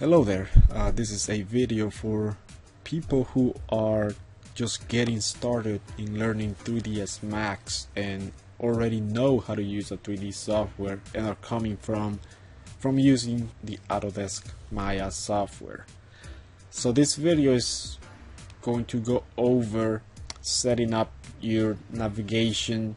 Hello there, uh, this is a video for people who are just getting started in learning 3ds Max and already know how to use a 3D software and are coming from from using the Autodesk Maya software. So this video is going to go over setting up your navigation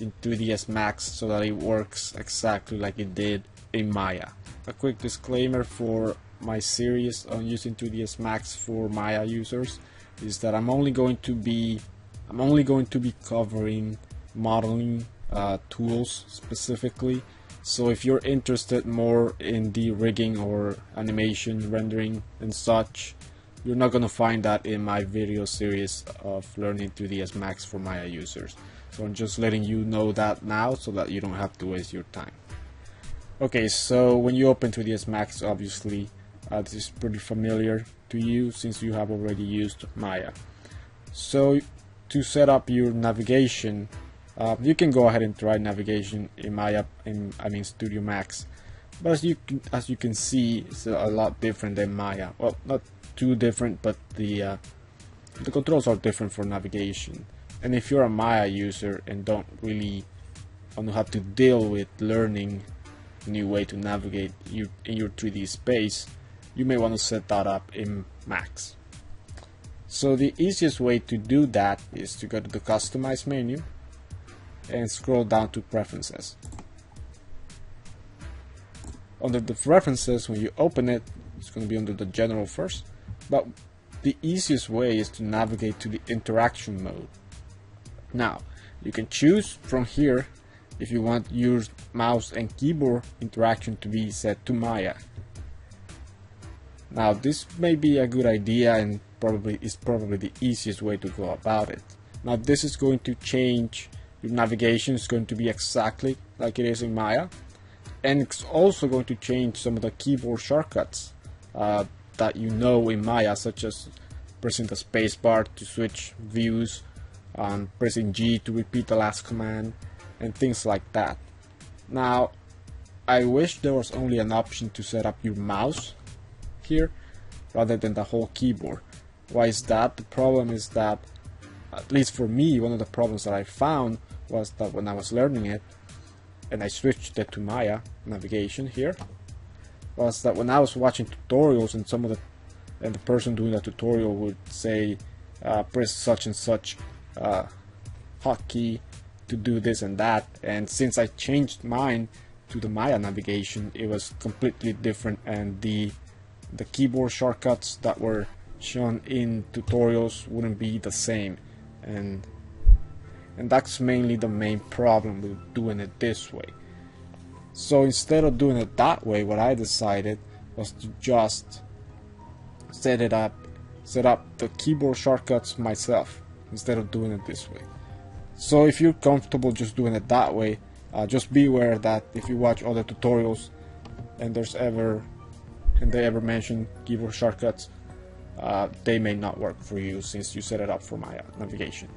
in 3ds Max so that it works exactly like it did in Maya a quick disclaimer for my series on using 3ds Max for Maya users is that I'm only going to be I'm only going to be covering modeling uh, tools specifically. So if you're interested more in the rigging or animation rendering and such you're not going to find that in my video series of learning 3ds Max for Maya users. So I'm just letting you know that now so that you don't have to waste your time. Okay, so when you open 3ds Max, obviously, this is pretty familiar to you since you have already used Maya. So to set up your navigation, uh, you can go ahead and try navigation in Maya, in, I mean Studio Max. But as you can, as you can see, it's a lot different than Maya. Well, not too different, but the uh, the controls are different for navigation. And if you're a Maya user and don't really know how to deal with learning a new way to navigate you in your 3D space, you may want to set that up in Max. So the easiest way to do that is to go to the Customize menu and scroll down to Preferences. Under the Preferences, when you open it, it's going to be under the General first, but the easiest way is to navigate to the Interaction mode. Now, you can choose from here if you want your mouse and keyboard interaction to be set to Maya. Now this may be a good idea and probably is probably the easiest way to go about it. Now this is going to change your navigation is going to be exactly like it is in Maya and it's also going to change some of the keyboard shortcuts uh, that you know in Maya such as pressing the spacebar to switch views, um, pressing G to repeat the last command and things like that. Now, I wish there was only an option to set up your mouse here rather than the whole keyboard. Why is that? The problem is that, at least for me, one of the problems that I found was that when I was learning it, and I switched it to Maya navigation here, was that when I was watching tutorials and some of the and the person doing the tutorial would say uh, press such and such uh, hotkey to do this and that and since I changed mine to the Maya navigation it was completely different and the the keyboard shortcuts that were shown in tutorials wouldn't be the same. And and that's mainly the main problem with doing it this way. So instead of doing it that way what I decided was to just set it up set up the keyboard shortcuts myself instead of doing it this way. So if you're comfortable just doing it that way, uh, just be aware that if you watch other tutorials and there's ever and they ever mention keyboard shortcuts, uh, they may not work for you since you set it up for my uh, navigation.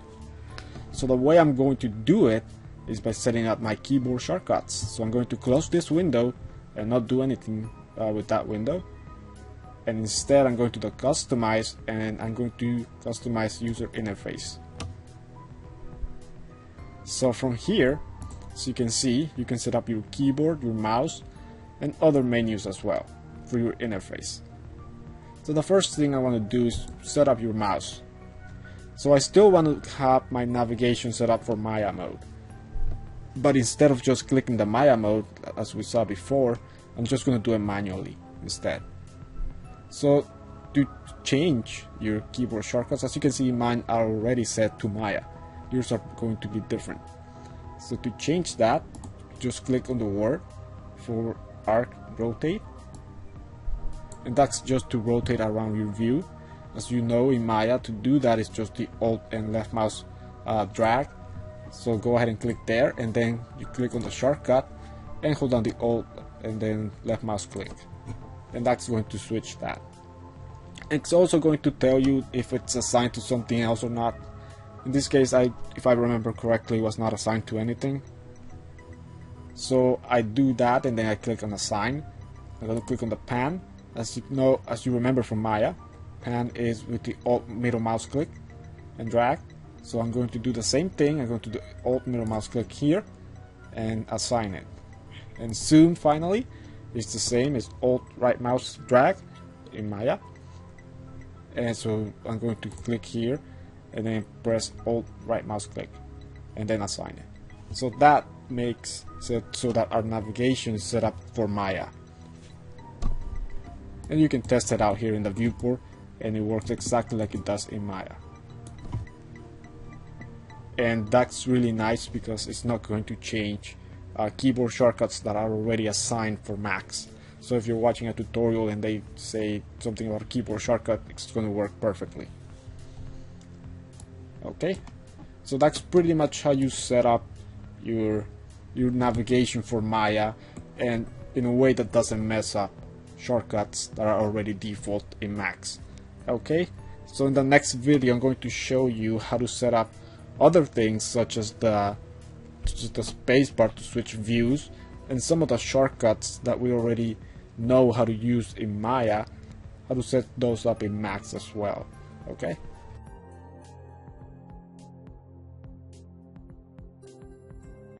So the way I'm going to do it is by setting up my keyboard shortcuts. So I'm going to close this window and not do anything uh, with that window. And instead I'm going to the customize and I'm going to customize user interface. So from here, as you can see, you can set up your keyboard, your mouse, and other menus as well for your interface. So the first thing I want to do is set up your mouse. So I still want to have my navigation set up for Maya mode. But instead of just clicking the Maya mode, as we saw before, I'm just going to do it manually instead. So to change your keyboard shortcuts, as you can see, mine are already set to Maya yours are going to be different so to change that just click on the word for arc rotate and that's just to rotate around your view. As you know in Maya to do that is just the alt and left mouse uh, drag. So go ahead and click there and then you click on the shortcut and hold down the alt and then left mouse click. And that's going to switch that. It's also going to tell you if it's assigned to something else or not. In this case, I, if I remember correctly, was not assigned to anything. So I do that and then I click on assign. I'm gonna click on the pan as you know as you remember from Maya pan is with the alt middle mouse click and drag. So I'm going to do the same thing. I'm going to do alt middle mouse click here and assign it. And zoom finally is the same as alt right mouse drag in Maya. And so I'm going to click here and then press alt right mouse click and then assign it. So that makes it so that our navigation is set up for Maya and you can test it out here in the viewport and it works exactly like it does in Maya. And that's really nice because it's not going to change uh, keyboard shortcuts that are already assigned for Max. So if you're watching a tutorial and they say something about keyboard shortcut it's going to work perfectly. Okay? So that's pretty much how you set up your your navigation for Maya and in a way that doesn't mess up shortcuts that are already default in Max. Okay, so in the next video I'm going to show you how to set up other things such as the the spacebar to switch views and some of the shortcuts that we already know how to use in Maya, how to set those up in Max as well. Okay.